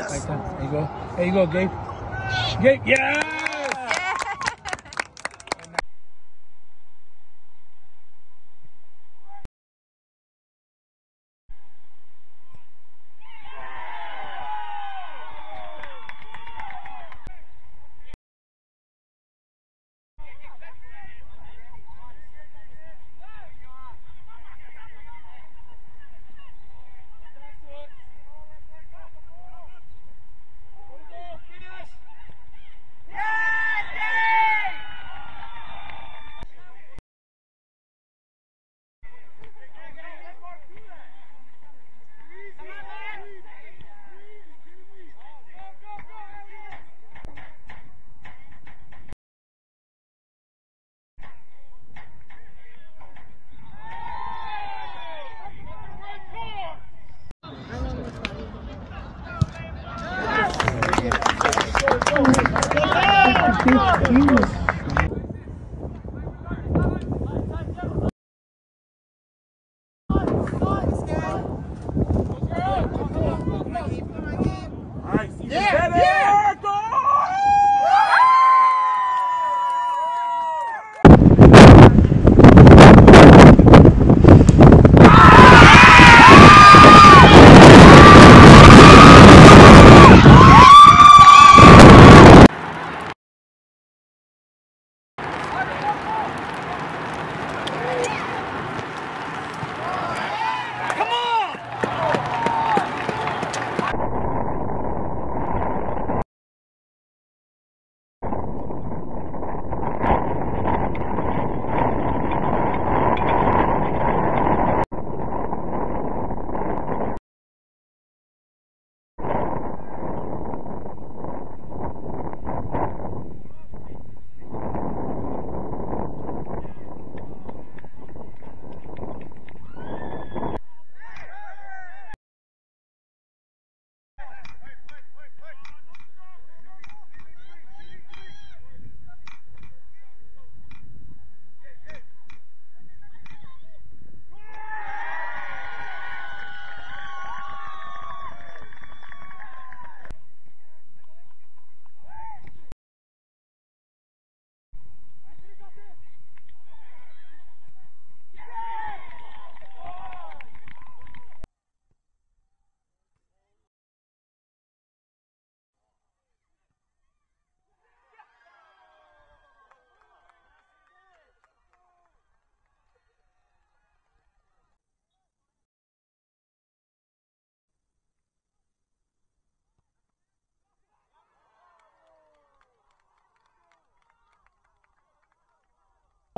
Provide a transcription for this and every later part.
Yes. There you go. There you go, Gabe. Gabe, yeah! Alright, yeah, yeah!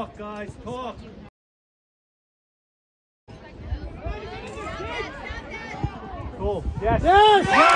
Talk, guys, talk. Cool. Yes. Yes! Yes!